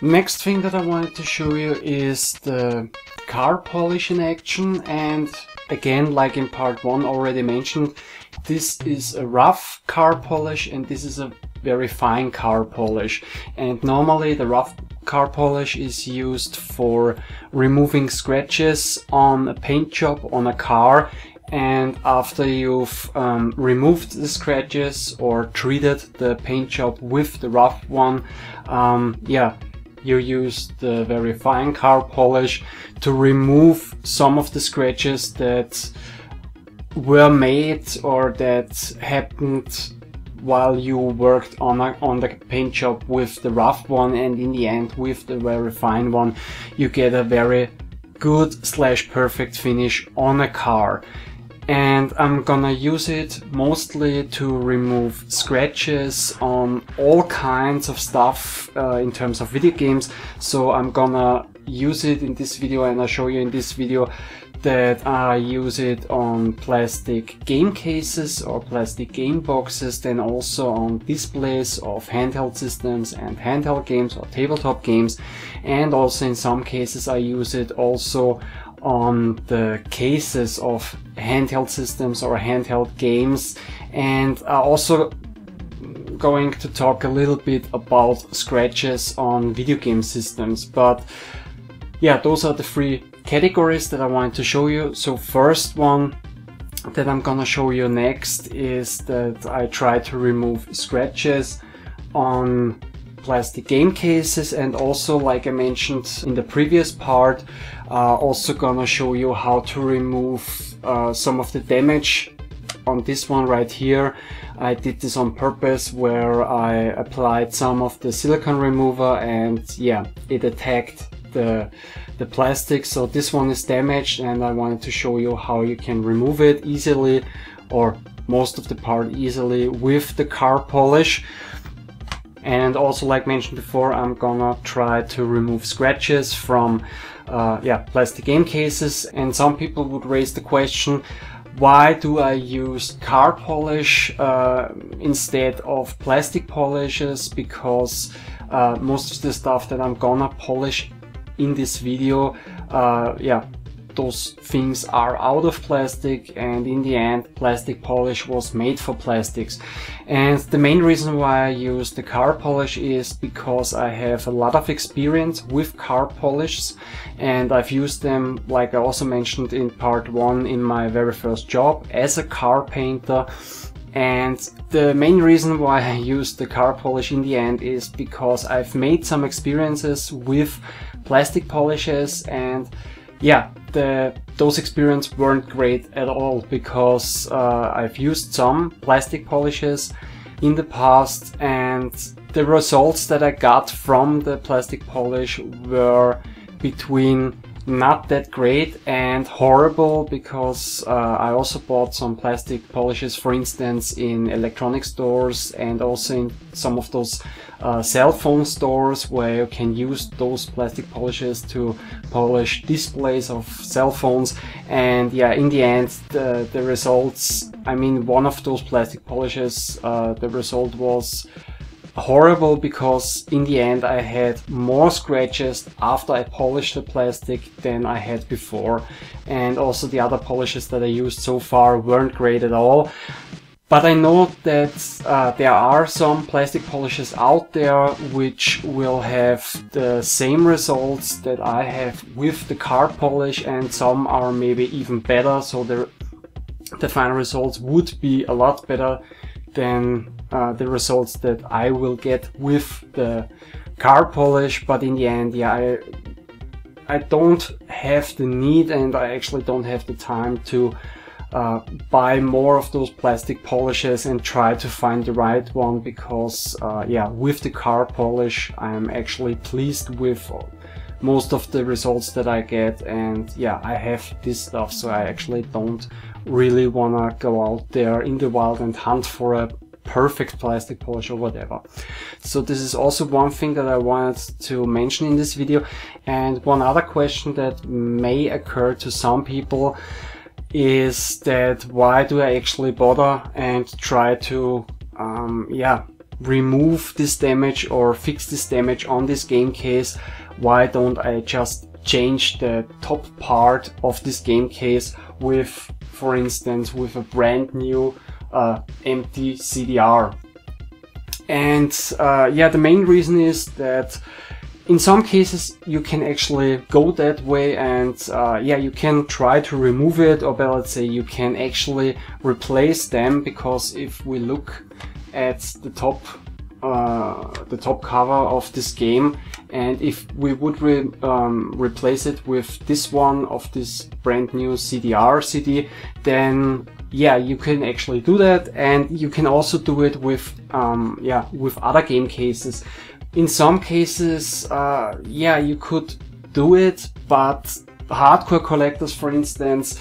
Next thing that I wanted to show you is the car polish in action and again like in part 1 already mentioned this is a rough car polish and this is a very fine car polish. And normally the rough car polish is used for removing scratches on a paint job on a car and after you've um, removed the scratches or treated the paint job with the rough one um, yeah you use the very fine car polish to remove some of the scratches that were made or that happened while you worked on a, on the paint job with the rough one and in the end with the very fine one you get a very good slash perfect finish on a car and I'm gonna use it mostly to remove scratches on all kinds of stuff uh, in terms of video games so I'm gonna use it in this video and I'll show you in this video that I use it on plastic game cases or plastic game boxes, then also on displays of handheld systems and handheld games or tabletop games. And also in some cases I use it also on the cases of handheld systems or handheld games. And I also going to talk a little bit about scratches on video game systems, but yeah, those are the three categories that I wanted to show you. So first one that I'm gonna show you next is that I try to remove scratches on plastic game cases and also like I mentioned in the previous part uh, also gonna show you how to remove uh, some of the damage on this one right here. I did this on purpose where I applied some of the silicone remover and yeah it attacked the the plastic. So this one is damaged and I wanted to show you how you can remove it easily or most of the part easily with the car polish. And also like mentioned before I'm gonna try to remove scratches from uh, yeah plastic game cases. And some people would raise the question why do I use car polish uh, instead of plastic polishes? Because uh, most of the stuff that I'm gonna polish in this video, uh, yeah, those things are out of plastic and in the end plastic polish was made for plastics. And the main reason why I use the car polish is because I have a lot of experience with car polishes and I've used them like I also mentioned in part one in my very first job as a car painter. And the main reason why I use the car polish in the end is because I've made some experiences with plastic polishes and yeah, the, those experiences weren't great at all because uh, I've used some plastic polishes in the past and the results that I got from the plastic polish were between not that great and horrible because uh, I also bought some plastic polishes for instance in electronic stores and also in some of those uh, cell phone stores where you can use those plastic polishes to polish displays of cell phones and yeah in the end the, the results I mean one of those plastic polishes uh, the result was horrible because in the end I had more scratches after I polished the plastic than I had before and also the other polishes that I used so far weren't great at all. But I know that uh, there are some plastic polishes out there which will have the same results that I have with the car polish and some are maybe even better. So the, the final results would be a lot better than uh, the results that I will get with the car polish. But in the end yeah I I don't have the need and I actually don't have the time to uh, buy more of those plastic polishes and try to find the right one because uh, yeah with the car polish I'm actually pleased with most of the results that I get and yeah I have this stuff so I actually don't really wanna go out there in the wild and hunt for a perfect plastic polish or whatever. So this is also one thing that I wanted to mention in this video. And one other question that may occur to some people is that why do I actually bother and try to, um, yeah, remove this damage or fix this damage on this game case, why don't I just change the top part of this game case with, for instance, with a brand new uh, empty CDR. And uh, yeah, the main reason is that in some cases you can actually go that way and uh, yeah you can try to remove it or let's say you can actually replace them because if we look at the top uh, the top cover of this game and if we would re um, replace it with this one of this brand new CDR CD then yeah you can actually do that and you can also do it with um, yeah with other game cases in some cases, uh, yeah, you could do it, but hardcore collectors, for instance,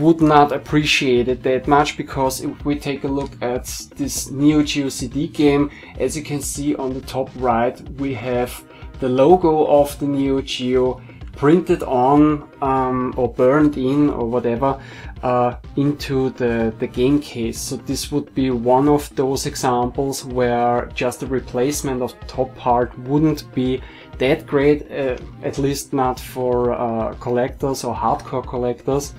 would not appreciate it that much because if we take a look at this Neo Geo CD game, as you can see on the top right, we have the logo of the Neo Geo printed on um, or burned in or whatever uh, into the, the game case. So this would be one of those examples where just a replacement of top part wouldn't be that great, uh, at least not for uh, collectors or hardcore collectors.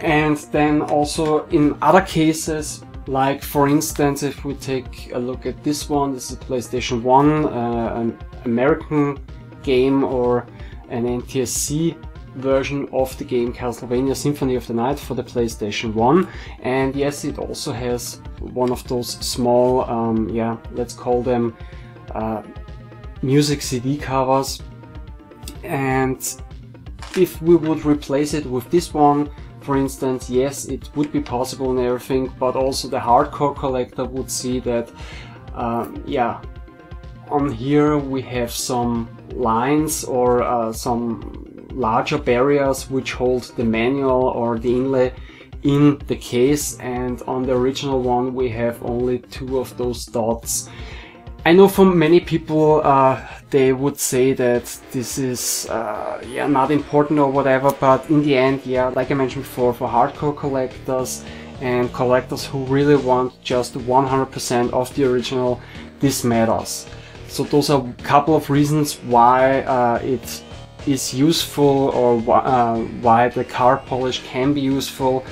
And then also in other cases, like for instance, if we take a look at this one, this is PlayStation 1, uh, an American game or an NTSC version of the game Castlevania Symphony of the Night for the PlayStation 1 and yes it also has one of those small um, yeah let's call them uh, music CD covers. And if we would replace it with this one for instance yes it would be possible and everything but also the hardcore collector would see that um, yeah on here we have some lines or uh, some larger barriers which hold the manual or the inlay in the case and on the original one we have only two of those dots. I know for many people uh, they would say that this is uh, yeah not important or whatever but in the end yeah like I mentioned before for hardcore collectors and collectors who really want just 100% of the original this matters. So those are a couple of reasons why uh, it is useful or uh, why the car polish can be useful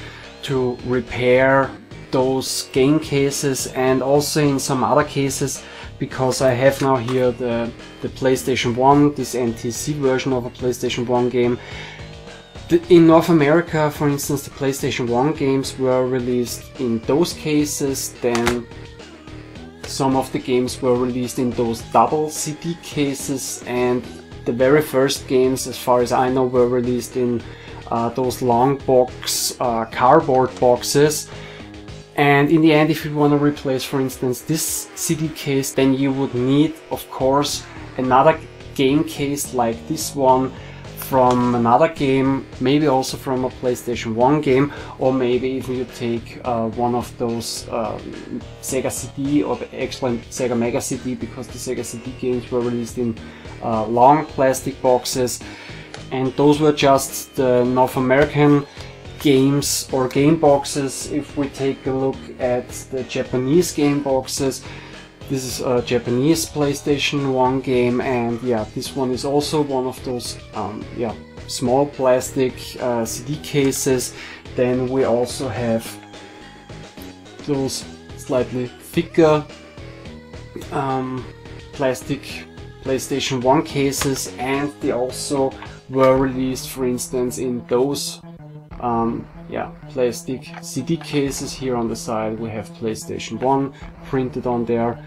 to repair those game cases and also in some other cases because I have now here the, the PlayStation 1, this NTSC version of a PlayStation 1 game. in North America, for instance, the PlayStation 1 games were released in those cases, then some of the games were released in those double CD cases and the very first games, as far as I know, were released in uh, those long box uh, cardboard boxes. And in the end, if you want to replace, for instance, this CD case, then you would need, of course, another game case like this one from another game, maybe also from a PlayStation 1 game, or maybe if you take uh, one of those uh, Sega CD or the excellent Sega Mega CD, because the Sega CD games were released in uh, long plastic boxes, and those were just the North American games or game boxes. If we take a look at the Japanese game boxes, this is a Japanese PlayStation 1 game and yeah, this one is also one of those um, yeah, small plastic uh, CD cases. Then we also have those slightly thicker um, plastic PlayStation 1 cases and they also were released for instance in those um, yeah, plastic CD cases here on the side. We have PlayStation 1 printed on there.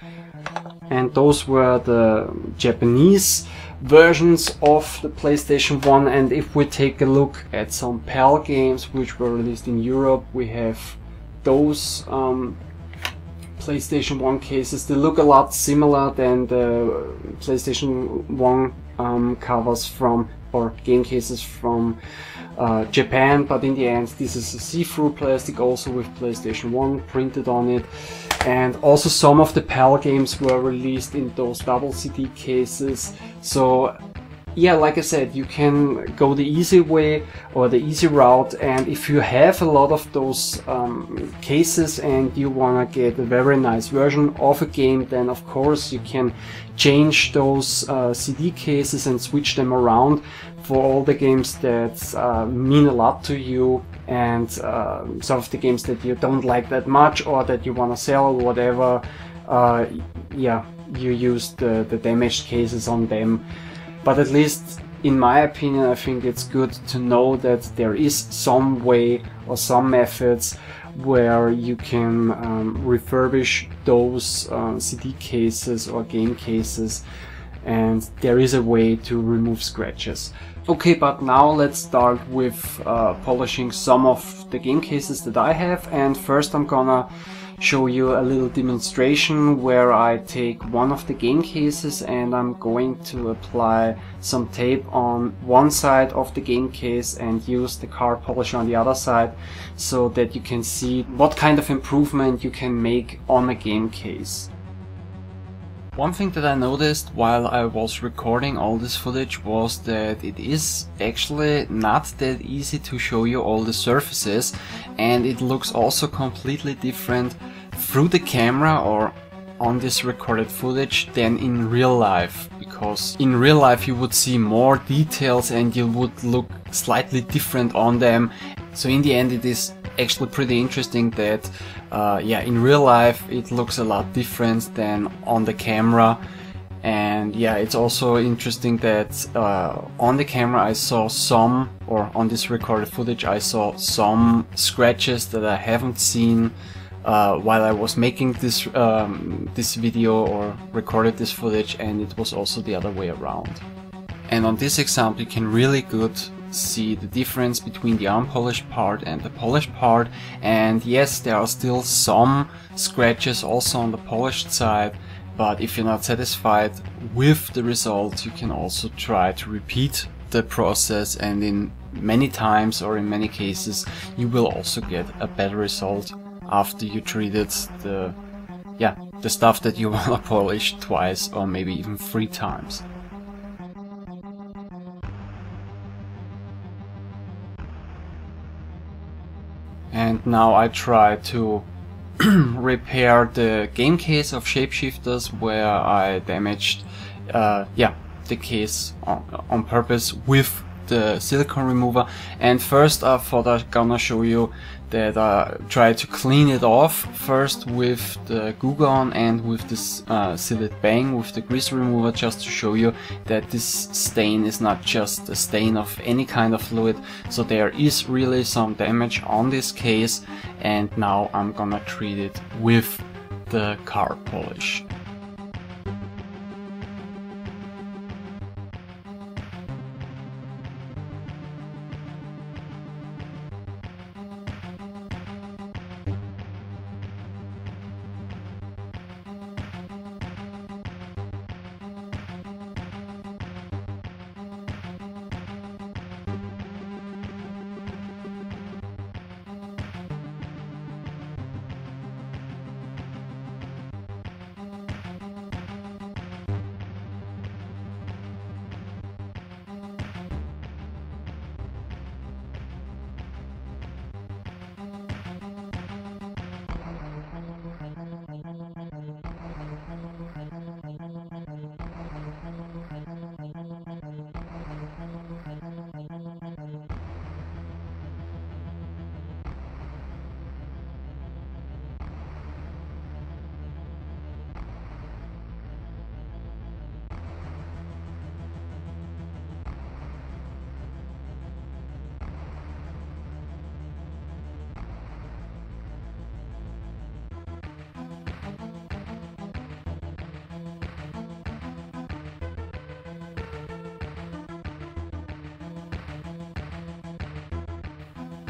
And those were the Japanese versions of the PlayStation 1 and if we take a look at some PAL games which were released in Europe we have those um, PlayStation 1 cases they look a lot similar than the PlayStation 1 um, covers from or game cases from uh, Japan. But in the end this is a see-through plastic also with PlayStation 1 printed on it. And also some of the PAL games were released in those double CD cases. So yeah, like I said, you can go the easy way or the easy route. And if you have a lot of those um, cases and you want to get a very nice version of a game, then of course you can change those uh, CD cases and switch them around for all the games that uh, mean a lot to you and uh, some of the games that you don't like that much or that you want to sell or whatever. Uh, yeah, you use the, the damaged cases on them but at least in my opinion, I think it's good to know that there is some way or some methods where you can um, refurbish those uh, CD cases or game cases and there is a way to remove scratches. Okay, but now let's start with uh, polishing some of the game cases that I have and first I'm gonna show you a little demonstration where I take one of the game cases and I'm going to apply some tape on one side of the game case and use the car polisher on the other side so that you can see what kind of improvement you can make on a game case. One thing that I noticed while I was recording all this footage was that it is actually not that easy to show you all the surfaces and it looks also completely different through the camera or on this recorded footage than in real life because in real life you would see more details and you would look slightly different on them. So in the end it is actually pretty interesting that uh, yeah in real life it looks a lot different than on the camera and yeah it's also interesting that uh, on the camera I saw some or on this recorded footage I saw some scratches that I haven't seen uh, while I was making this um, this video or recorded this footage and it was also the other way around. And on this example you can really good see the difference between the unpolished part and the polished part and yes there are still some scratches also on the polished side but if you're not satisfied with the result you can also try to repeat the process and in many times or in many cases you will also get a better result after you treated the yeah the stuff that you want to polish twice or maybe even three times. And now I try to repair the game case of Shapeshifters where I damaged uh, yeah the case on, on purpose with the silicone remover. And first I thought I'm gonna show you that I try to clean it off first with the Goo Gone and with this uh, Bang with the grease remover just to show you that this stain is not just a stain of any kind of fluid so there is really some damage on this case and now I'm gonna treat it with the car polish.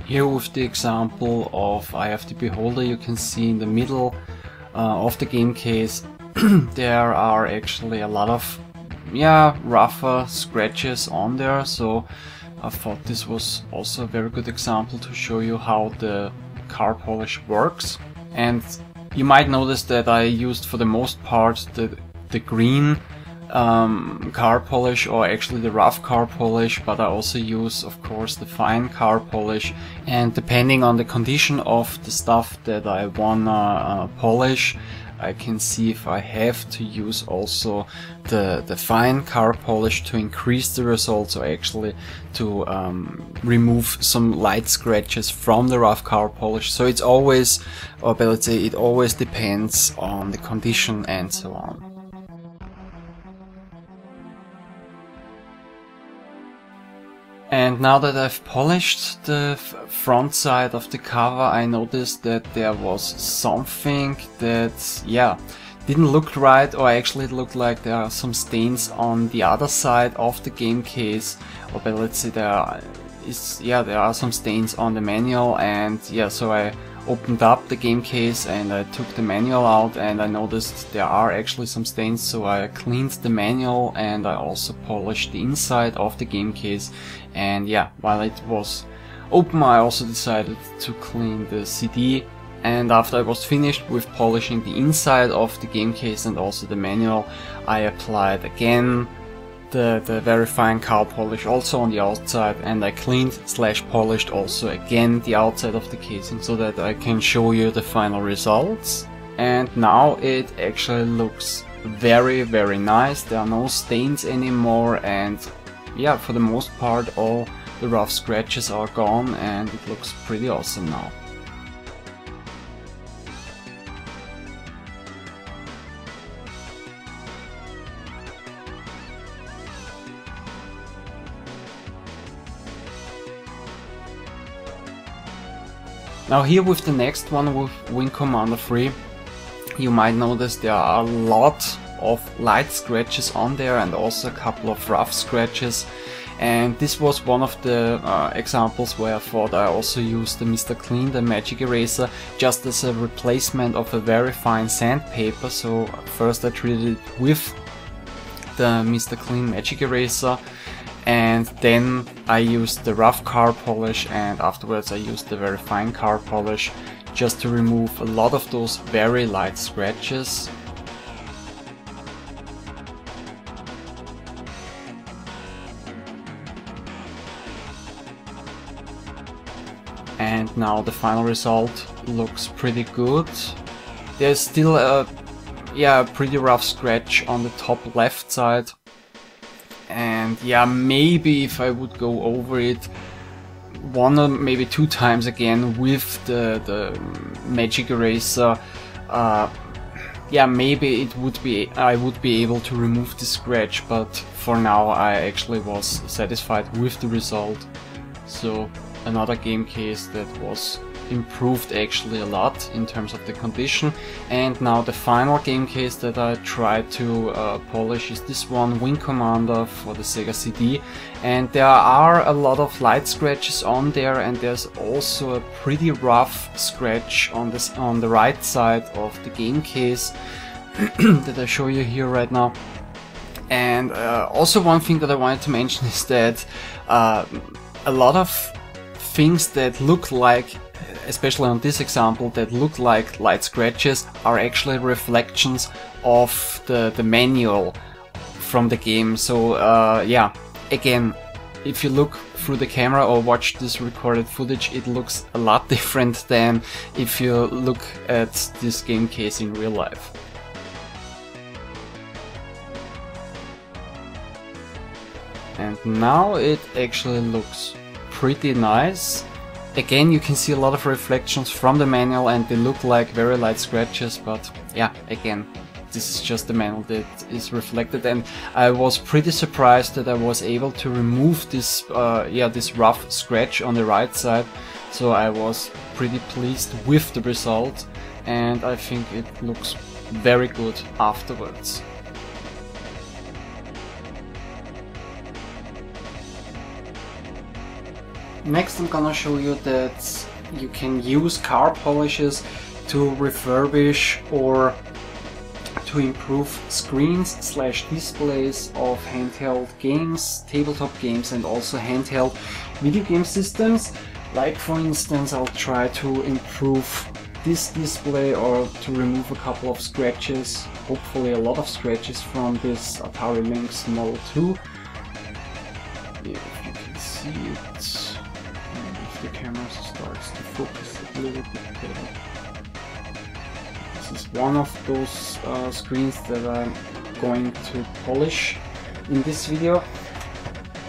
Here with the example of the Beholder you can see in the middle uh, of the game case there are actually a lot of yeah rougher scratches on there. So I thought this was also a very good example to show you how the car polish works. And you might notice that I used for the most part the, the green um, car polish or actually the rough car polish but I also use of course the fine car polish and depending on the condition of the stuff that I wanna uh, polish I can see if I have to use also the, the fine car polish to increase the results or actually to um, remove some light scratches from the rough car polish. So it's always, or let's say it always depends on the condition and so on. And now that I've polished the front side of the cover, I noticed that there was something that, yeah, didn't look right or actually it looked like there are some stains on the other side of the game case. Or but let's say there is, yeah, there are some stains on the manual and yeah, so I opened up the game case and I took the manual out and I noticed there are actually some stains so I cleaned the manual and I also polished the inside of the game case. And yeah while it was open I also decided to clean the CD and after I was finished with polishing the inside of the game case and also the manual I applied again the, the very fine car polish also on the outside and I cleaned slash polished also again the outside of the casing so that I can show you the final results. And now it actually looks very very nice, there are no stains anymore and yeah for the most part all the rough scratches are gone and it looks pretty awesome now. Now here with the next one with Wing Commander 3, you might notice there are a lot of light scratches on there and also a couple of rough scratches and this was one of the uh, examples where I thought I also used the Mr. Clean, the magic eraser, just as a replacement of a very fine sandpaper. So first I treated it with the Mr. Clean magic eraser and then I used the rough car polish and afterwards I used the very fine car polish just to remove a lot of those very light scratches. And now the final result looks pretty good. There's still a yeah, pretty rough scratch on the top left side and yeah maybe if I would go over it one or maybe two times again with the, the magic eraser uh, yeah maybe it would be I would be able to remove the scratch but for now I actually was satisfied with the result. So another game case that was improved actually a lot in terms of the condition. And now the final game case that I tried to uh, polish is this one Wing Commander for the Sega CD and there are a lot of light scratches on there and there's also a pretty rough scratch on this on the right side of the game case that I show you here right now. And uh, also one thing that I wanted to mention is that uh, a lot of things that look like especially on this example, that look like light scratches are actually reflections of the, the manual from the game. So uh, yeah, again, if you look through the camera or watch this recorded footage, it looks a lot different than if you look at this game case in real life. And now it actually looks pretty nice. Again, you can see a lot of reflections from the manual and they look like very light scratches, but yeah, again, this is just the manual that is reflected and I was pretty surprised that I was able to remove this, uh, yeah, this rough scratch on the right side. So I was pretty pleased with the result and I think it looks very good afterwards. Next I'm gonna show you that you can use car polishes to refurbish or to improve screens slash displays of handheld games, tabletop games and also handheld video game systems. Like for instance I'll try to improve this display or to remove a couple of scratches, hopefully a lot of scratches from this Atari Lynx Model 2. If you can see it, the camera starts to focus a little bit better. This is one of those uh, screens that I'm going to polish in this video.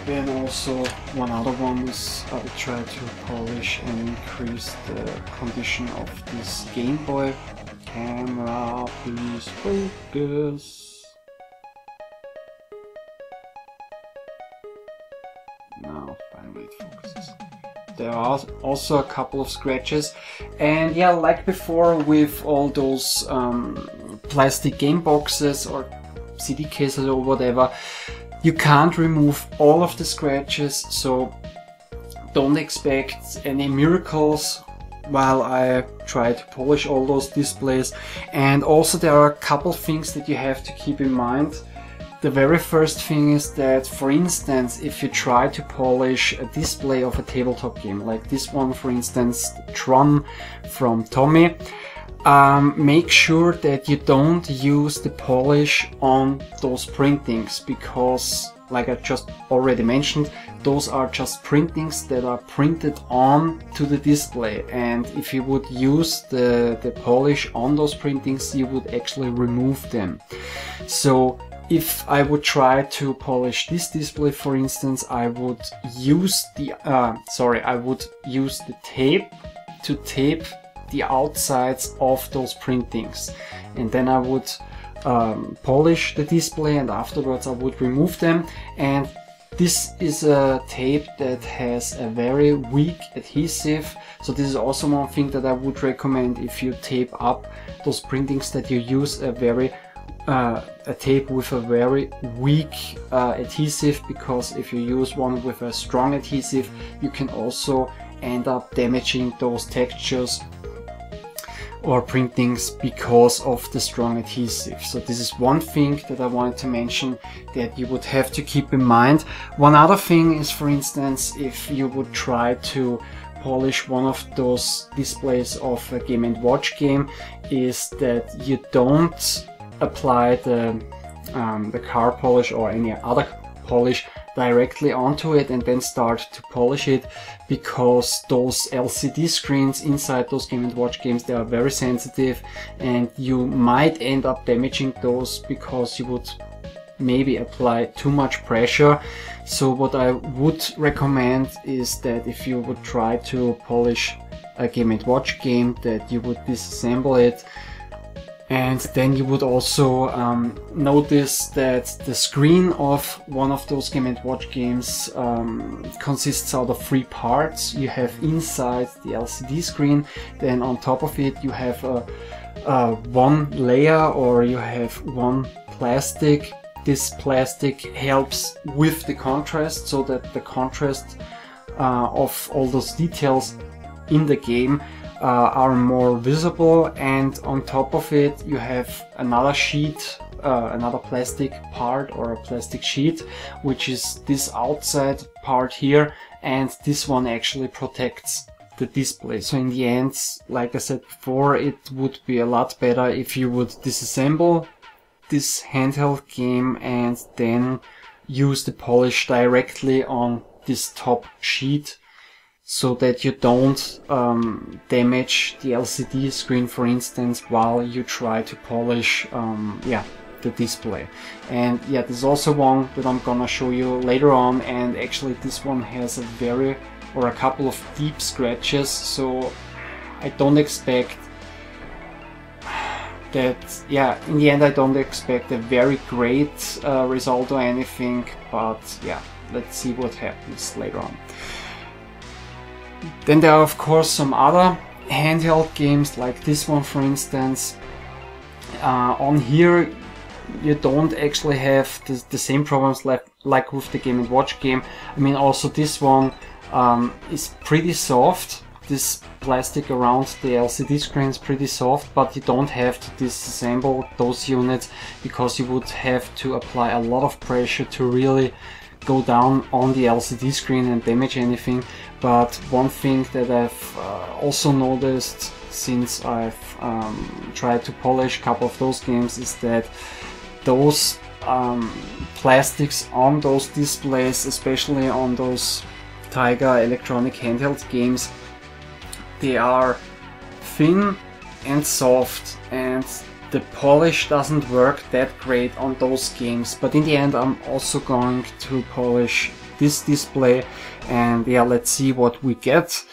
Then also one other one is I will try to polish and increase the condition of this Game Boy. Camera, please focus. Now finally it focuses. There are also a couple of scratches and yeah like before with all those um, plastic game boxes or CD cases or whatever you can't remove all of the scratches, so don't expect any miracles while I try to polish all those displays. And also there are a couple things that you have to keep in mind. The very first thing is that, for instance, if you try to polish a display of a tabletop game, like this one, for instance, Tron from Tomy, um, make sure that you don't use the polish on those printings because like I just already mentioned those are just printings that are printed on to the display. And if you would use the, the polish on those printings you would actually remove them. So if I would try to polish this display for instance I would use the uh, sorry I would use the tape to tape the outsides of those printings. And then I would um, polish the display and afterwards I would remove them. And this is a tape that has a very weak adhesive. So this is also one thing that I would recommend if you tape up those printings that you use a very uh, a tape with a very weak uh, adhesive because if you use one with a strong adhesive you can also end up damaging those textures or printings because of the strong adhesive. So this is one thing that I wanted to mention that you would have to keep in mind. One other thing is for instance if you would try to polish one of those displays of a Game & Watch game is that you don't apply the, um, the car polish or any other polish directly onto it and then start to polish it because those LCD screens inside those Game & Watch games they are very sensitive and you might end up damaging those because you would maybe apply too much pressure. So what I would recommend is that if you would try to polish a Game & Watch game that you would disassemble it and then you would also um, notice that the screen of one of those Game & Watch games um, consists out of three parts. You have inside the LCD screen, then on top of it you have a, a one layer or you have one plastic. This plastic helps with the contrast so that the contrast uh, of all those details in the game are more visible and on top of it you have another sheet uh, another plastic part or a plastic sheet which is this outside part here and this one actually protects the display. So in the end like I said before it would be a lot better if you would disassemble this handheld game and then use the polish directly on this top sheet so that you don't um, damage the LCD screen for instance while you try to polish um, yeah the display. And yeah there's also one that I'm gonna show you later on and actually this one has a very or a couple of deep scratches so I don't expect that yeah in the end I don't expect a very great uh, result or anything but yeah let's see what happens later on then there are of course some other handheld games like this one for instance. Uh, on here you don't actually have the, the same problems like, like with the Game & Watch game. I mean also this one um, is pretty soft. This plastic around the LCD screen is pretty soft, but you don't have to disassemble those units because you would have to apply a lot of pressure to really go down on the LCD screen and damage anything. But one thing that I've uh, also noticed since I've um, tried to polish a couple of those games is that those um, plastics on those displays, especially on those Tiger electronic handheld games, they are thin and soft and the polish doesn't work that great on those games. But in the end I'm also going to polish this display and yeah let's see what we get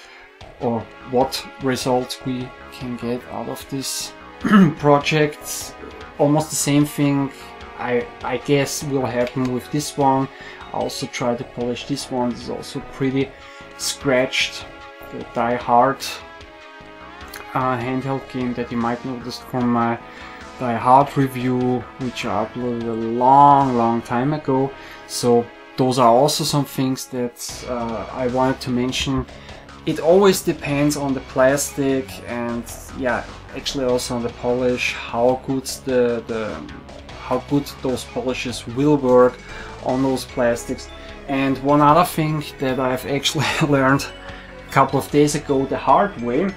or what result we can get out of this project. Almost the same thing I, I guess will happen with this one. I also try to polish this one. It's also pretty scratched the Die Hard uh, handheld game that you might notice from my Die Hard review which I uploaded a long long time ago. So those are also some things that uh, I wanted to mention. It always depends on the plastic and yeah actually also on the polish how good the, the how good those polishes will work on those plastics. And one other thing that I've actually learned a couple of days ago the hard way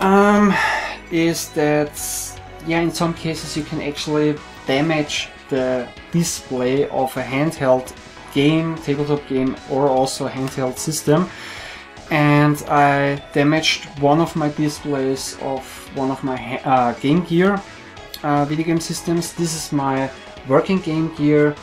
um, is that yeah, in some cases you can actually damage the display of a handheld game, tabletop game, or also handheld system. And I damaged one of my displays of one of my uh, Game Gear uh, video game systems. This is my working Game Gear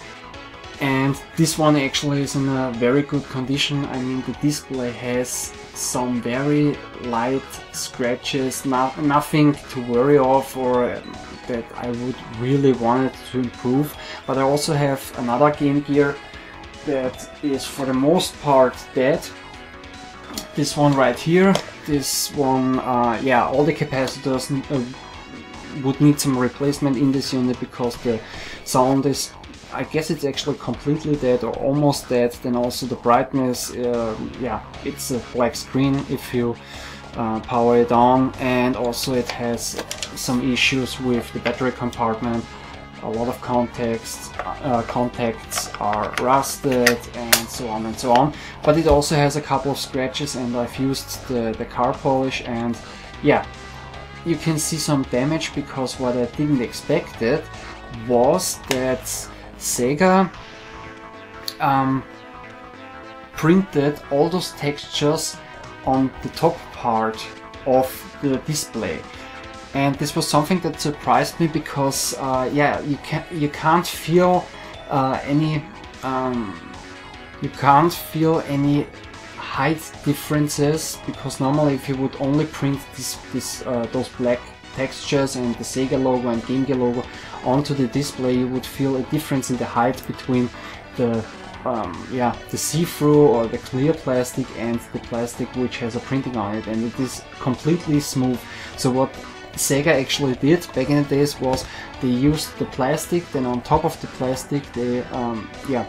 and this one actually is in a very good condition. I mean the display has some very light scratches, not, nothing to worry of or um, that I would really want it to improve. But I also have another Game Gear that is for the most part dead. This one right here, this one, uh, yeah, all the capacitors uh, would need some replacement in this unit because the sound is I guess it's actually completely dead or almost dead. Then also the brightness, uh, yeah, it's a black screen if you uh, power it on and also it has some issues with the battery compartment. A lot of contacts, uh, contacts are rusted and so on and so on. But it also has a couple of scratches and I've used the, the car polish and yeah, you can see some damage because what I didn't expect it was that Sega um, printed all those textures on the top part of the display. And this was something that surprised me because uh, yeah you can you can't feel uh, any um, you can't feel any height differences because normally if you would only print this, this uh, those black textures and the Sega logo and Game Gear logo onto the display you would feel a difference in the height between the um, yeah the see-through or the clear plastic and the plastic which has a printing on it and it is completely smooth. So what Sega actually did back in the days was they used the plastic then on top of the plastic they um, yeah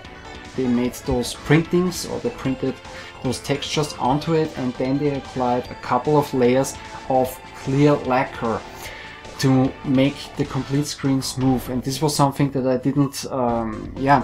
they made those printings or they printed those textures onto it and then they applied a couple of layers of clear lacquer to make the complete screen smooth. And this was something that I didn't um, yeah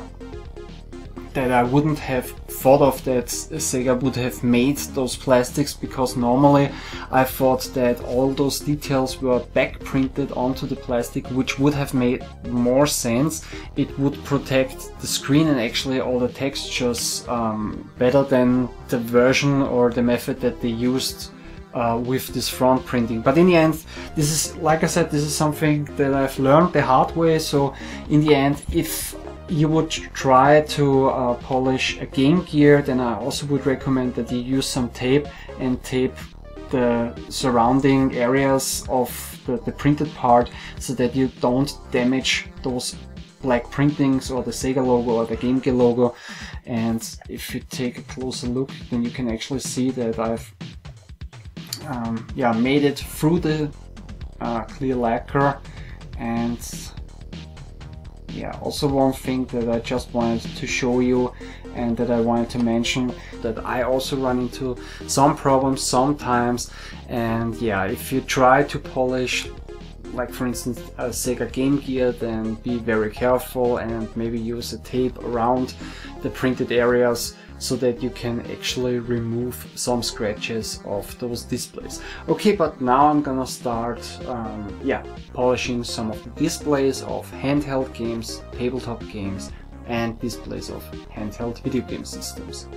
that I wouldn't have thought of that Sega would have made those plastics because normally I thought that all those details were back printed onto the plastic which would have made more sense. It would protect the screen and actually all the textures um, better than the version or the method that they used uh, with this front printing. But in the end, this is, like I said, this is something that I've learned the hard way. So in the end, if you would try to uh, polish a Game Gear, then I also would recommend that you use some tape and tape the surrounding areas of the, the printed part so that you don't damage those black printings or the Sega logo or the Game Gear logo. And if you take a closer look then you can actually see that I've um, yeah made it through the uh, clear lacquer and yeah also one thing that I just wanted to show you and that I wanted to mention that I also run into some problems sometimes. And yeah if you try to polish like for instance a Sega Game Gear then be very careful and maybe use a tape around the printed areas so that you can actually remove some scratches of those displays. Okay, but now I'm gonna start um, yeah, polishing some of the displays of handheld games, tabletop games and displays of handheld video game systems.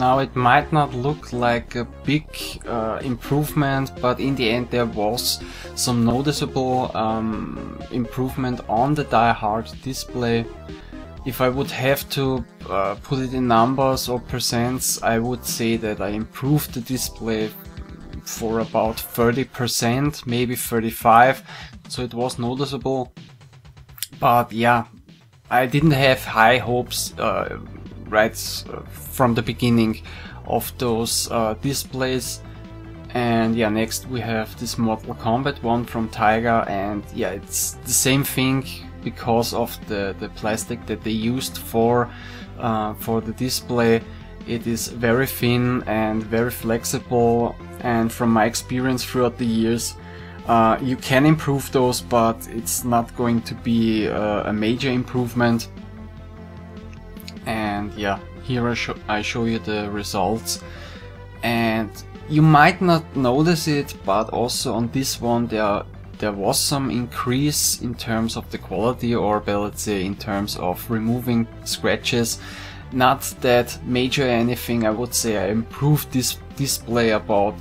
Now it might not look like a big uh, improvement, but in the end there was some noticeable um, improvement on the die-hard display. If I would have to uh, put it in numbers or percents, I would say that I improved the display for about 30%, maybe 35, so it was noticeable. But yeah, I didn't have high hopes uh, right uh, from the beginning of those uh, displays. And yeah, next we have this Mortal Kombat one from Tiger and yeah, it's the same thing because of the, the plastic that they used for, uh, for the display. It is very thin and very flexible and from my experience throughout the years uh, you can improve those but it's not going to be uh, a major improvement and yeah. here I, show, I show you the results. And you might not notice it but also on this one there there was some increase in terms of the quality or let's say in terms of removing scratches. Not that major anything I would say I improved this display about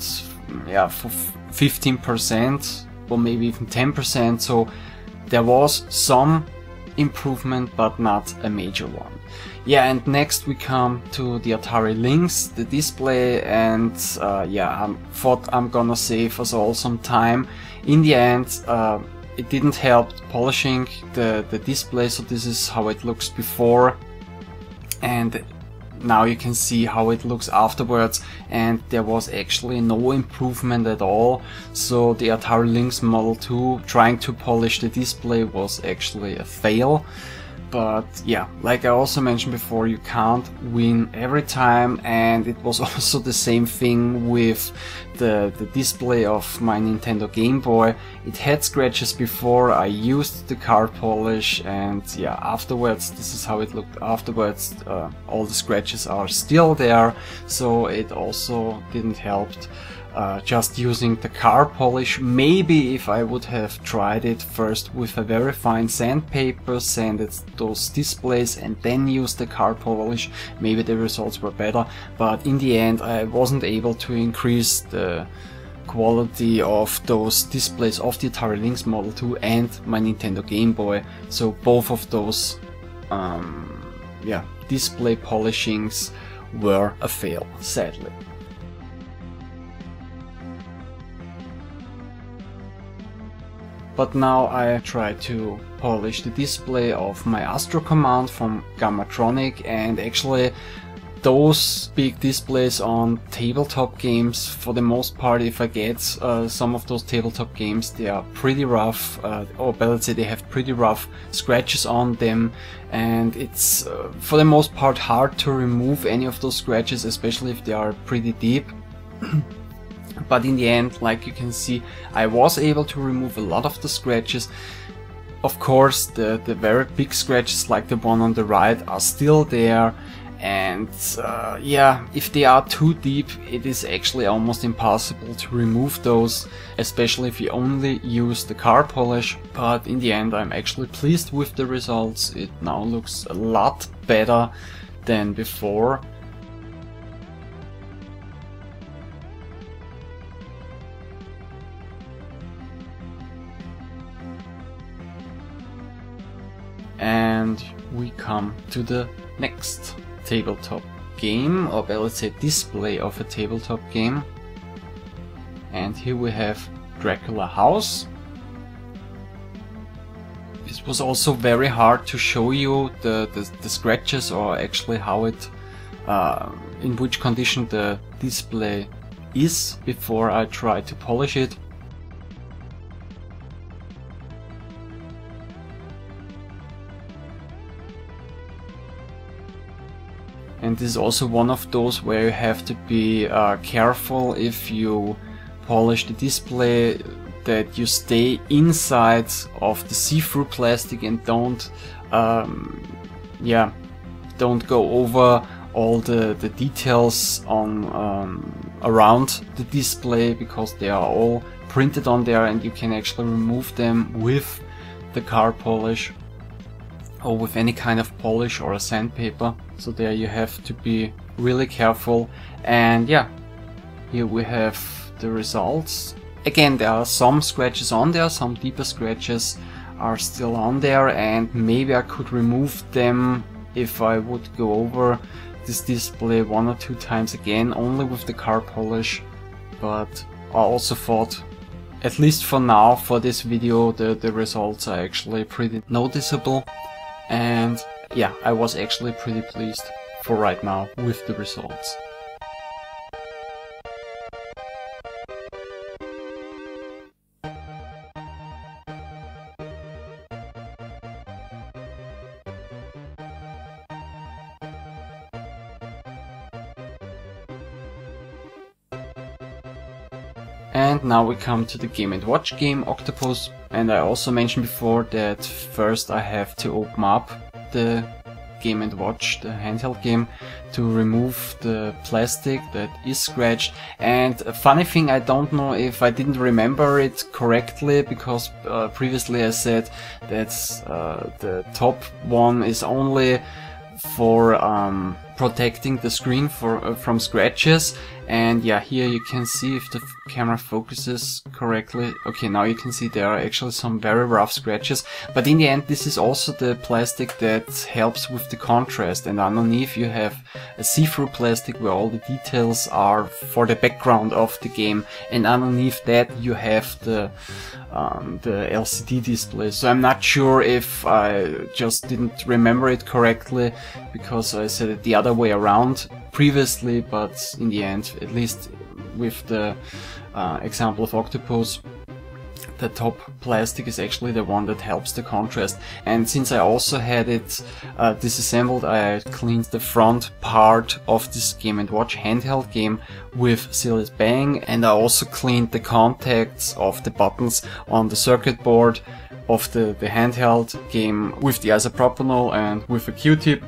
yeah for 15% or maybe even 10% so there was some improvement but not a major one yeah, and next we come to the Atari Lynx, the display, and uh, yeah, I thought I'm gonna save us all some time. In the end, uh, it didn't help polishing the, the display, so this is how it looks before. And now you can see how it looks afterwards and there was actually no improvement at all so the Atari Lynx Model 2 trying to polish the display was actually a fail but yeah, like I also mentioned before, you can't win every time and it was also the same thing with the, the display of my Nintendo Game Boy. It had scratches before, I used the car polish and yeah, afterwards, this is how it looked afterwards, uh, all the scratches are still there, so it also didn't help uh, just using the car polish. Maybe if I would have tried it first with a very fine sandpaper, sanded those displays and then use the car polish, maybe the results were better. But in the end I wasn't able to increase the quality of those displays of the Atari Lynx Model 2 and my Nintendo Game Boy. So both of those um, yeah, display polishings were a fail, sadly. But now I try to polish the display of my Astro Command from Gammatronic and actually those big displays on tabletop games for the most part if I get uh, some of those tabletop games they are pretty rough uh, or better say they have pretty rough scratches on them and it's uh, for the most part hard to remove any of those scratches especially if they are pretty deep but in the end, like you can see, I was able to remove a lot of the scratches. Of course, the, the very big scratches like the one on the right are still there and uh, yeah, if they are too deep, it is actually almost impossible to remove those, especially if you only use the car polish. But in the end, I'm actually pleased with the results. It now looks a lot better than before. We come to the next tabletop game, or let's say display of a tabletop game. And here we have Dracula House. This was also very hard to show you the, the, the scratches or actually how it, uh, in which condition the display is before I try to polish it. And this is also one of those where you have to be uh, careful if you polish the display that you stay inside of the see-through plastic and don't um, yeah don't go over all the, the details on um, around the display because they are all printed on there and you can actually remove them with the car polish or with any kind of polish or a sandpaper. So there you have to be really careful. And yeah, here we have the results. Again, there are some scratches on there, some deeper scratches are still on there and maybe I could remove them if I would go over this display one or two times again only with the car polish but I also thought at least for now for this video the, the results are actually pretty noticeable and yeah, I was actually pretty pleased for right now with the results. And now we come to the Game & Watch game Octopus and I also mentioned before that first I have to open up the Game & Watch, the handheld game, to remove the plastic that is scratched. And funny thing, I don't know if I didn't remember it correctly, because uh, previously I said that uh, the top one is only for um, protecting the screen for uh, from scratches and yeah here you can see if the camera focuses correctly. Okay now you can see there are actually some very rough scratches. But in the end this is also the plastic that helps with the contrast. And underneath you have a see-through plastic where all the details are for the background of the game. And underneath that you have the um, the LCD display. So I'm not sure if I just didn't remember it correctly because I said it the other way around previously, but in the end, at least with the uh, example of Octopus, the top plastic is actually the one that helps the contrast. And since I also had it uh, disassembled, I cleaned the front part of this Game & Watch handheld game with Cillit Bang and I also cleaned the contacts of the buttons on the circuit board of the, the handheld game with the isopropanol and with a Q-tip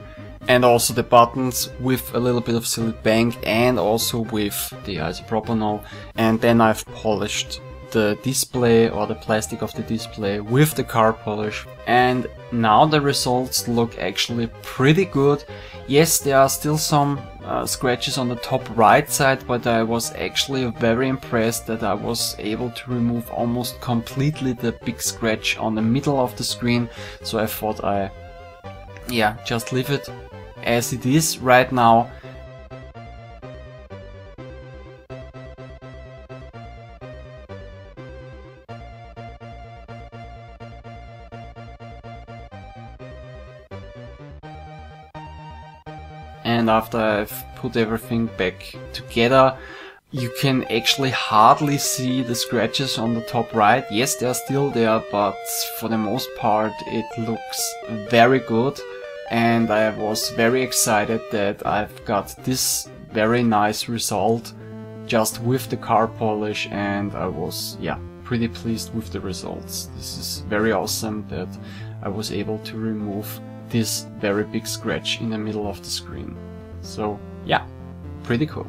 and also the buttons with a little bit of Bang and also with the isopropanol and then I've polished the display or the plastic of the display with the car polish and now the results look actually pretty good. Yes, there are still some uh, scratches on the top right side, but I was actually very impressed that I was able to remove almost completely the big scratch on the middle of the screen. So I thought I, yeah, just leave it as it is right now. And after I've put everything back together, you can actually hardly see the scratches on the top right. Yes, they're still there, but for the most part it looks very good and I was very excited that I've got this very nice result just with the car polish and I was yeah pretty pleased with the results. This is very awesome that I was able to remove this very big scratch in the middle of the screen. So yeah, pretty cool.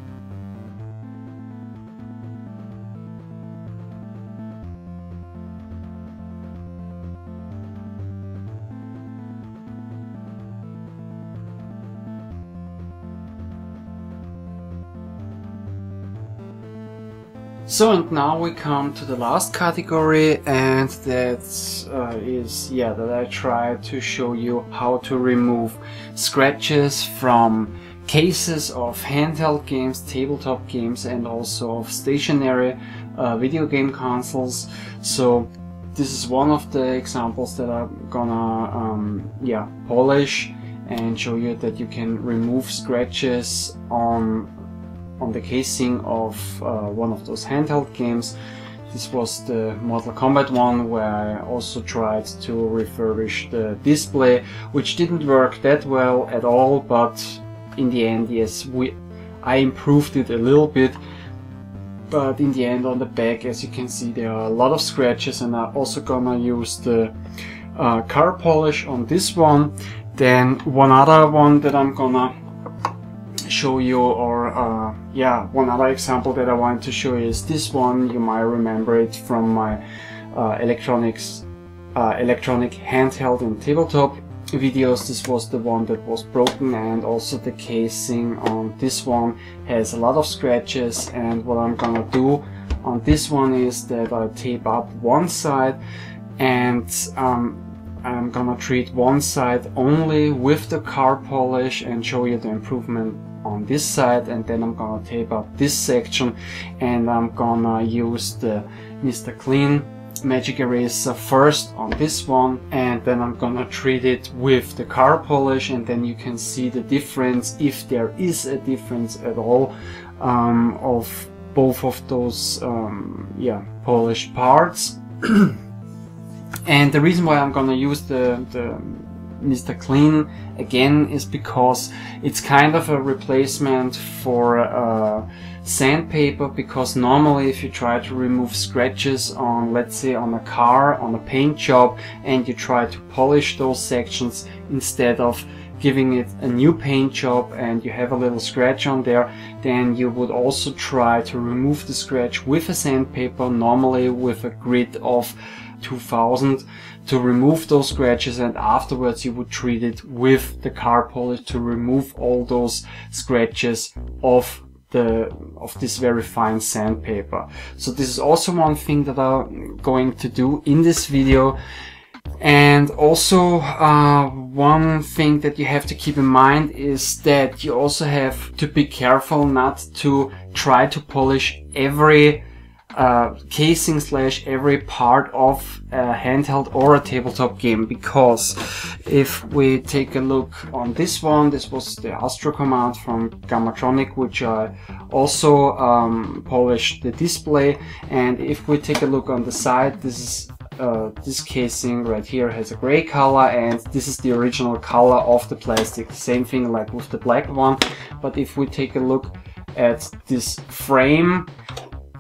So and now we come to the last category and that uh, is yeah that I try to show you how to remove scratches from cases of handheld games, tabletop games and also of stationary uh, video game consoles. So this is one of the examples that I'm gonna um, yeah polish and show you that you can remove scratches on on the casing of uh, one of those handheld games. This was the Mortal Kombat one where I also tried to refurbish the display which didn't work that well at all but in the end yes we I improved it a little bit but in the end on the back as you can see there are a lot of scratches and I'm also gonna use the uh, car polish on this one then one other one that I'm gonna show you or uh, yeah one other example that I wanted to show you is this one. You might remember it from my uh, electronics uh, electronic handheld and tabletop videos. This was the one that was broken and also the casing on this one has a lot of scratches. And what I'm gonna do on this one is that I tape up one side and um, I'm gonna treat one side only with the car polish and show you the improvement on this side and then I'm gonna tape up this section and I'm gonna use the Mr. Clean magic eraser first on this one and then I'm gonna treat it with the car polish and then you can see the difference if there is a difference at all um, of both of those um, yeah polished parts and the reason why I'm gonna use the, the Mr. Clean again is because it's kind of a replacement for uh, sandpaper because normally if you try to remove scratches on let's say on a car on a paint job and you try to polish those sections instead of giving it a new paint job and you have a little scratch on there then you would also try to remove the scratch with a sandpaper normally with a grit of 2000 to remove those scratches and afterwards you would treat it with the car polish to remove all those scratches off the of this very fine sandpaper. So this is also one thing that I'm going to do in this video. And also uh, one thing that you have to keep in mind is that you also have to be careful not to try to polish every uh, casing slash every part of a handheld or a tabletop game because if we take a look on this one this was the Astro command from Gammatronic which I also um, polished the display. And if we take a look on the side this is uh, this casing right here has a gray color and this is the original color of the plastic. Same thing like with the black one. But if we take a look at this frame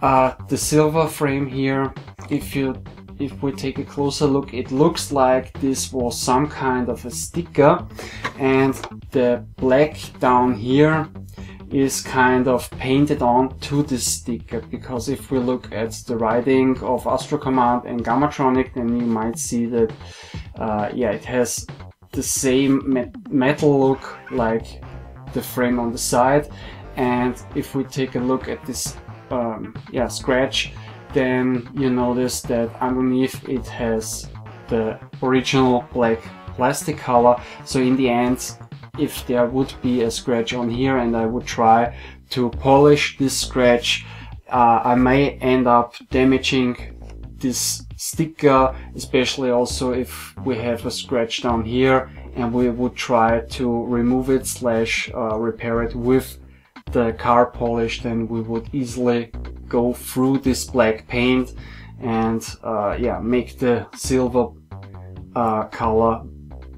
uh, the silver frame here, if you if we take a closer look, it looks like this was some kind of a sticker. And the black down here is kind of painted on to this sticker because if we look at the writing of Astro Command and Gammatronic then you might see that uh, yeah it has the same me metal look like the frame on the side. And if we take a look at this um, yeah, scratch, then you notice that underneath it has the original black plastic color. So in the end, if there would be a scratch on here and I would try to polish this scratch, uh, I may end up damaging this sticker, especially also if we have a scratch down here and we would try to remove it slash uh, repair it with the car polish then we would easily go through this black paint and uh, yeah make the silver uh, color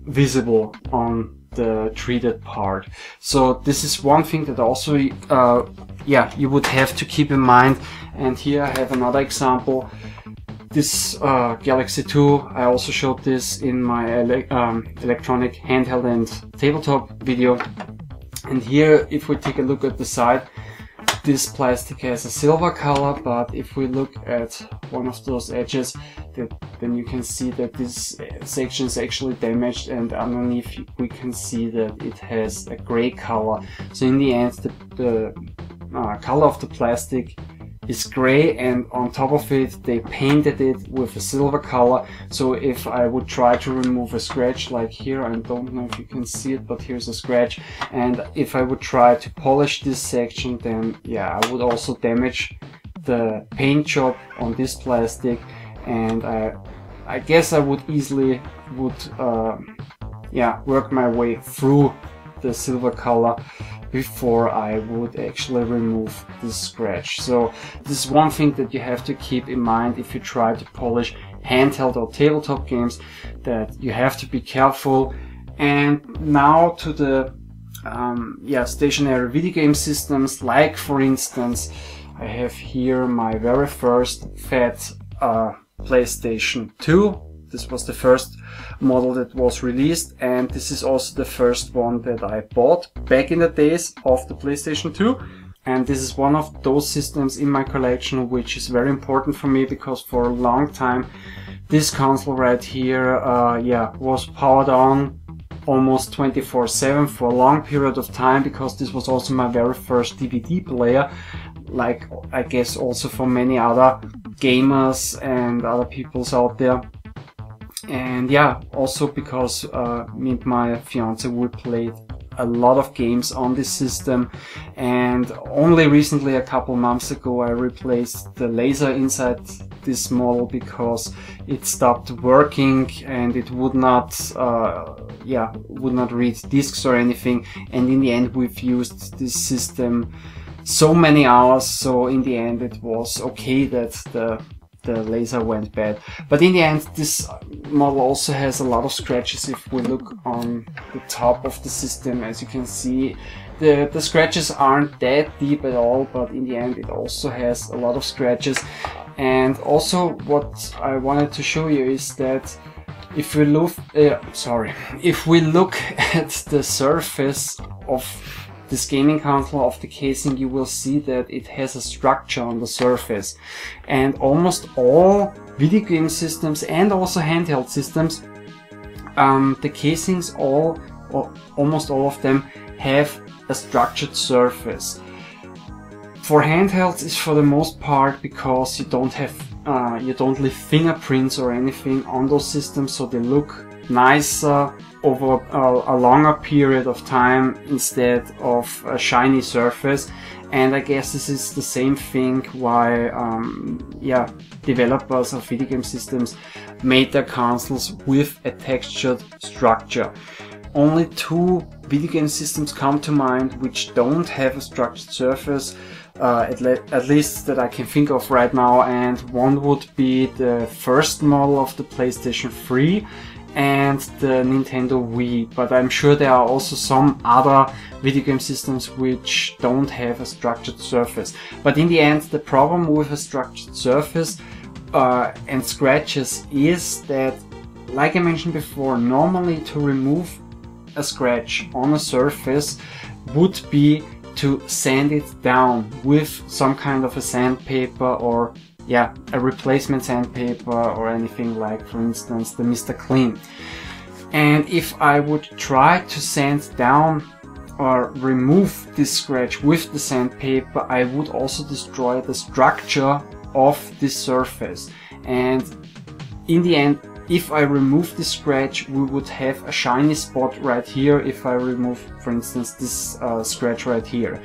visible on the treated part. So this is one thing that also uh, yeah you would have to keep in mind. And here I have another example. This uh, Galaxy 2 I also showed this in my ele um, electronic handheld and tabletop video and here, if we take a look at the side, this plastic has a silver color, but if we look at one of those edges, that, then you can see that this section is actually damaged and underneath we can see that it has a gray color. So in the end, the, the uh, color of the plastic is gray and on top of it they painted it with a silver color. So if I would try to remove a scratch like here I don't know if you can see it but here's a scratch. And if I would try to polish this section then yeah I would also damage the paint job on this plastic. And I I guess I would easily would uh, yeah work my way through the silver color before I would actually remove the scratch. So this is one thing that you have to keep in mind if you try to polish handheld or tabletop games that you have to be careful. And now to the um, yeah stationary video game systems like for instance I have here my very first fat uh, PlayStation 2 this was the first model that was released and this is also the first one that I bought back in the days of the PlayStation 2 and this is one of those systems in my collection which is very important for me because for a long time this console right here uh, yeah was powered on almost 24-7 for a long period of time because this was also my very first DVD player like I guess also for many other gamers and other peoples out there and yeah, also because uh, me and my fiance we played a lot of games on this system. And only recently a couple months ago I replaced the laser inside this model because it stopped working and it would not uh, yeah would not read discs or anything. And in the end we've used this system so many hours. So in the end it was okay that the the laser went bad. But in the end, this model also has a lot of scratches if we look on the top of the system. As you can see, the, the scratches aren't that deep at all, but in the end it also has a lot of scratches. And also what I wanted to show you is that if we look, uh, sorry, if we look at the surface of this gaming console of the casing you will see that it has a structure on the surface. And almost all video game systems and also handheld systems um, the casings all or almost all of them have a structured surface. For handhelds it's for the most part because you don't have uh, you don't leave fingerprints or anything on those systems so they look nicer over a, a, longer period of time instead of a shiny surface and I guess this is the same thing why um, yeah developers of video game systems made their consoles with a textured structure. Only two video game systems come to mind which don't have a structured surface uh, at, le at, least that I can think of right now and one would be the first model of the PlayStation 3 and the Nintendo Wii, but I'm sure there are also some other video game systems which don't have a structured surface. But in the end, the problem with a structured surface uh, and scratches is that, like I mentioned before, normally to remove a scratch on a surface would be to sand it down with some kind of a sandpaper or yeah, a replacement sandpaper or anything like, for instance, the Mr. Clean. And if I would try to sand down or remove this scratch with the sandpaper, I would also destroy the structure of this surface. And in the end, if I remove the scratch, we would have a shiny spot right here if I remove, for instance, this uh, scratch right here.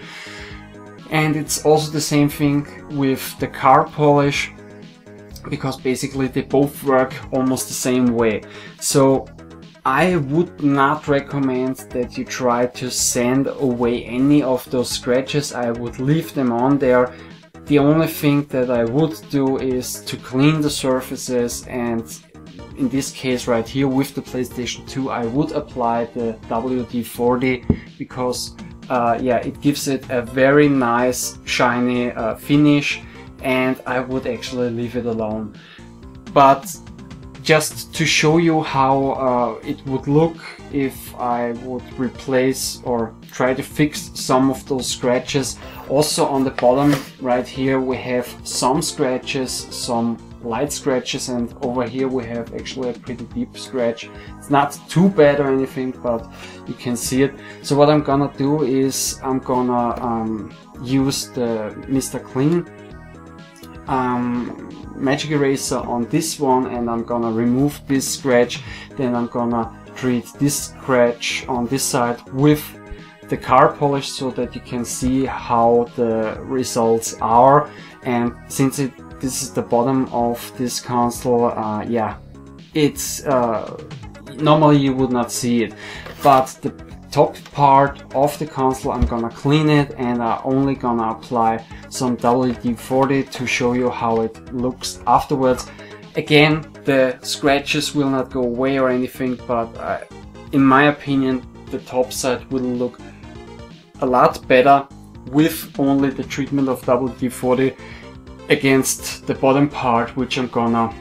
And it's also the same thing with the car polish because basically they both work almost the same way. So I would not recommend that you try to sand away any of those scratches. I would leave them on there. The only thing that I would do is to clean the surfaces and in this case right here with the PlayStation 2 I would apply the WD-40 because yeah, it gives it a very nice shiny uh, finish and I would actually leave it alone. But just to show you how uh, it would look if I would replace or try to fix some of those scratches. Also on the bottom right here we have some scratches, some light scratches and over here we have actually a pretty deep scratch. It's not too bad or anything but you can see it. So what I'm gonna do is I'm gonna um, use the Mr. Clean um, magic eraser on this one and I'm gonna remove this scratch then I'm gonna treat this scratch on this side with the car polish so that you can see how the results are and since it this is the bottom of this console uh, yeah. It's uh, normally you would not see it but the top part of the console I'm gonna clean it and I'm only gonna apply some WD-40 to show you how it looks afterwards. Again the scratches will not go away or anything but uh, in my opinion the top side will look a lot better with only the treatment of WD-40 against the bottom part which I'm gonna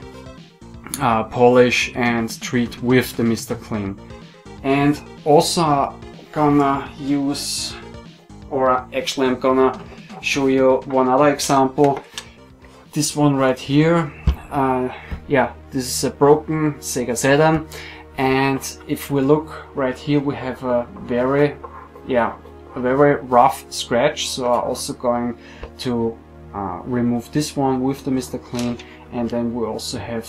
uh, polish and treat with the Mr. Clean. And also gonna use or actually I'm gonna show you one other example. This one right here uh, yeah this is a broken Sega Saturn and if we look right here we have a very yeah a very rough scratch. So I'm also going to uh, remove this one with the Mr. Clean and then we also have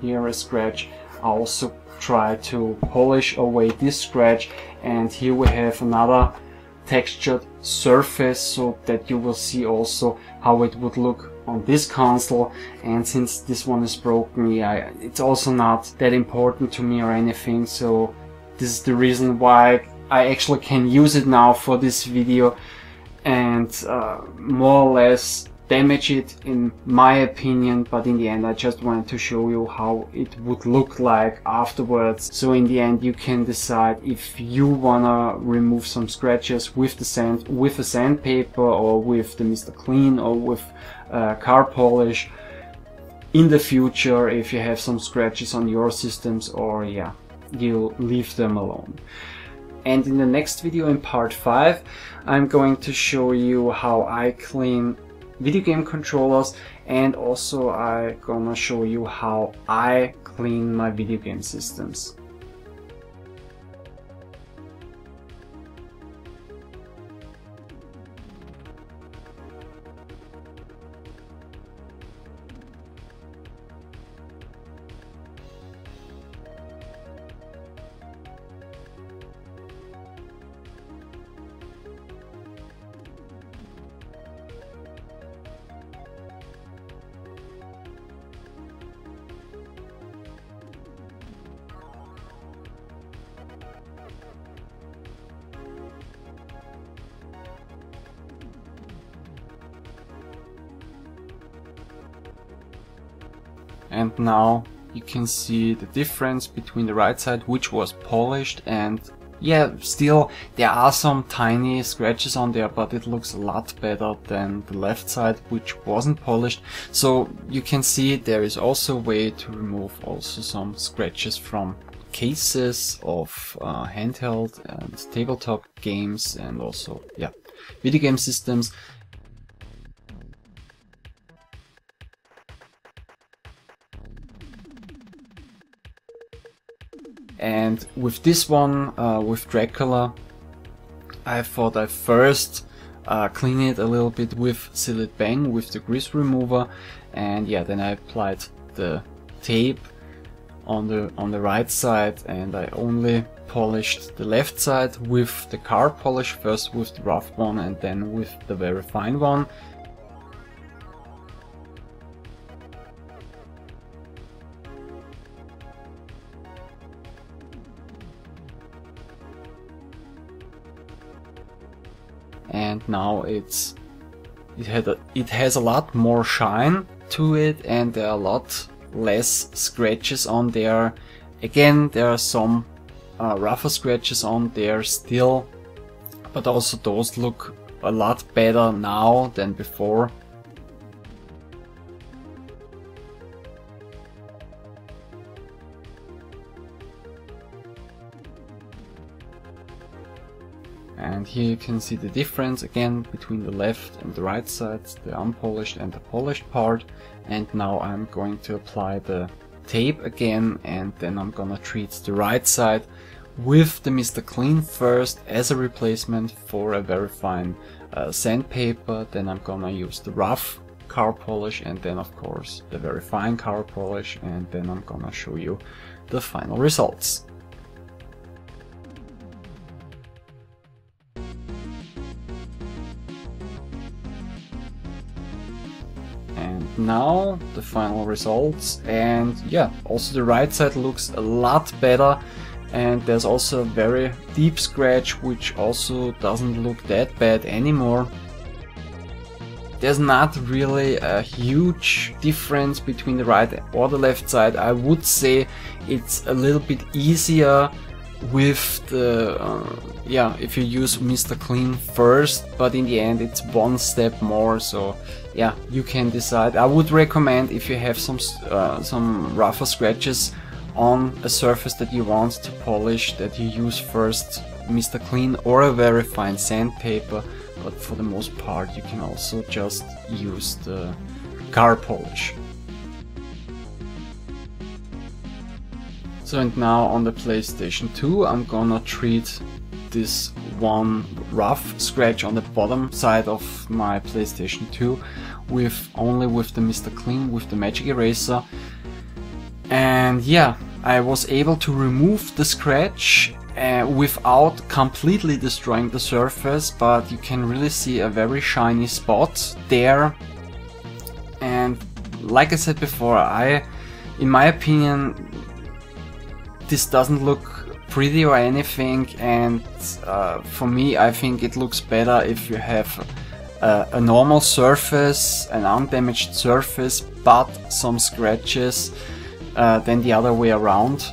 here a scratch I also try to polish away this scratch and here we have another textured surface so that you will see also how it would look on this console and since this one is broken yeah it's also not that important to me or anything so this is the reason why I actually can use it now for this video and uh, more or less damage it in my opinion but in the end I just wanted to show you how it would look like afterwards so in the end you can decide if you wanna remove some scratches with the sand with a sandpaper or with the Mr. Clean or with uh, car polish in the future if you have some scratches on your systems or yeah you leave them alone and in the next video in part 5 I'm going to show you how I clean video game controllers and also I'm gonna show you how I clean my video game systems. Now you can see the difference between the right side which was polished and yeah still there are some tiny scratches on there but it looks a lot better than the left side which wasn't polished. So you can see there is also a way to remove also some scratches from cases of uh, handheld and tabletop games and also yeah video game systems And with this one, uh, with Dracula, I thought I first uh, clean it a little bit with Cillit Bang with the grease remover. And yeah then I applied the tape on the on the right side and I only polished the left side with the car polish first with the rough one and then with the very fine one and now it's it had a, it has a lot more shine to it and there are a lot less scratches on there. Again there are some uh, rougher scratches on there still but also those look a lot better now than before and here you can see the difference again between the left and the right sides, the unpolished and the polished part and now I'm going to apply the tape again and then I'm gonna treat the right side with the Mr. Clean first as a replacement for a very fine uh, sandpaper then I'm gonna use the rough car polish and then of course the very fine car polish and then I'm gonna show you the final results. Now the final results and yeah also the right side looks a lot better and there's also a very deep scratch which also doesn't look that bad anymore. There's not really a huge difference between the right or the left side. I would say it's a little bit easier with the uh, yeah if you use Mr. Clean first but in the end it's one step more so yeah you can decide I would recommend if you have some uh, some rougher scratches on a surface that you want to polish that you use first Mr. Clean or a very fine sandpaper but for the most part you can also just use the car polish. So and now on the PlayStation 2 I'm gonna treat this one rough scratch on the bottom side of my PlayStation 2 with only with the Mr. Clean with the Magic Eraser and yeah, I was able to remove the scratch uh, without completely destroying the surface, but you can really see a very shiny spot there. And like I said before, I, in my opinion, this doesn't look pretty or anything and uh, for me I think it looks better if you have a, a normal surface, an undamaged surface, but some scratches uh, than the other way around.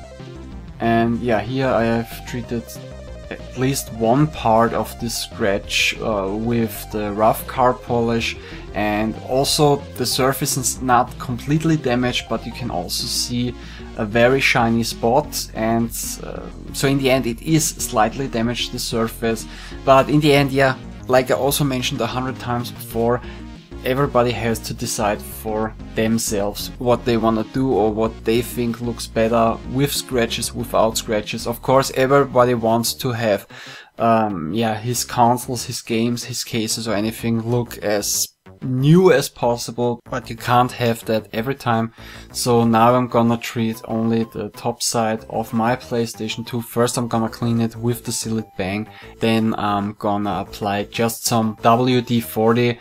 And yeah, here I have treated at least one part of this scratch uh, with the rough car polish and also the surface is not completely damaged but you can also see a very shiny spot. And uh, so in the end it is slightly damaged the surface. But in the end yeah like I also mentioned a hundred times before everybody has to decide for themselves what they want to do or what they think looks better with scratches, without scratches. Of course, everybody wants to have, um, yeah, his consoles, his games, his cases or anything look as new as possible, but you can't have that every time. So now I'm gonna treat only the top side of my PlayStation 2. First I'm gonna clean it with the Cillit Bang, then I'm gonna apply just some WD-40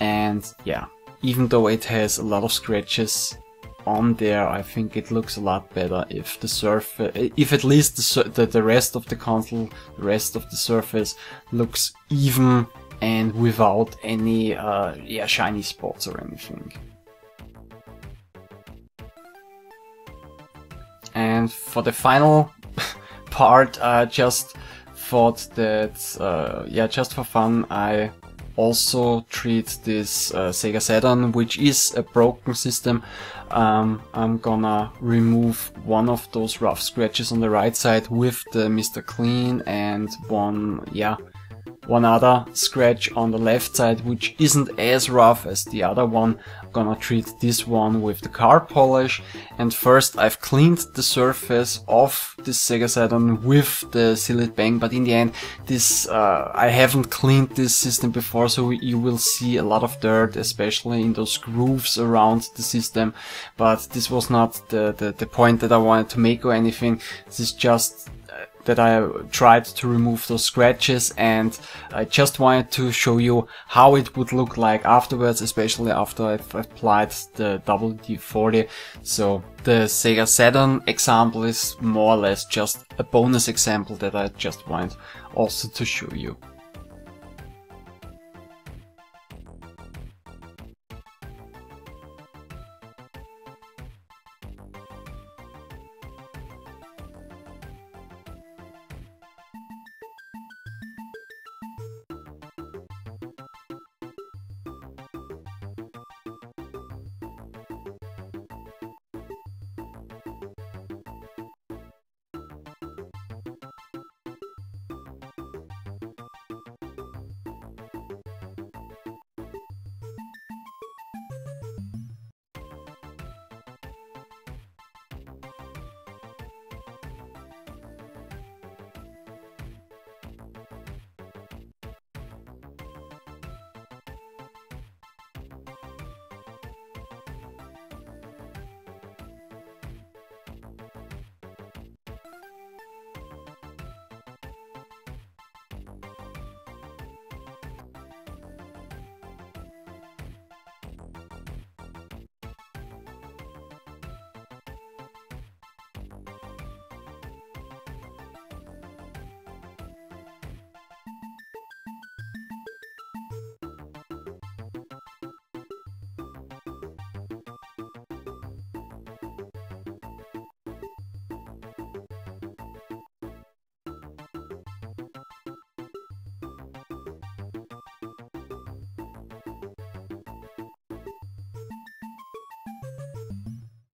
and yeah, even though it has a lot of scratches on there, I think it looks a lot better if the surface, if at least the, the, the rest of the console, the rest of the surface looks even and without any uh, yeah, shiny spots or anything. And for the final part, I just thought that, uh, yeah, just for fun, I also treat this uh, Sega Saturn, which is a broken system. Um, I'm gonna remove one of those rough scratches on the right side with the Mr. Clean and one, yeah, one other scratch on the left side which isn't as rough as the other one. Gonna treat this one with the car polish and first I've cleaned the surface of this Sega Saturn with the Cillit Bang but in the end this uh, I haven't cleaned this system before so you will see a lot of dirt especially in those grooves around the system but this was not the, the, the point that I wanted to make or anything. This is just that I tried to remove those scratches and I just wanted to show you how it would look like afterwards, especially after I've applied the WD-40. So the Sega Saturn example is more or less just a bonus example that I just wanted also to show you.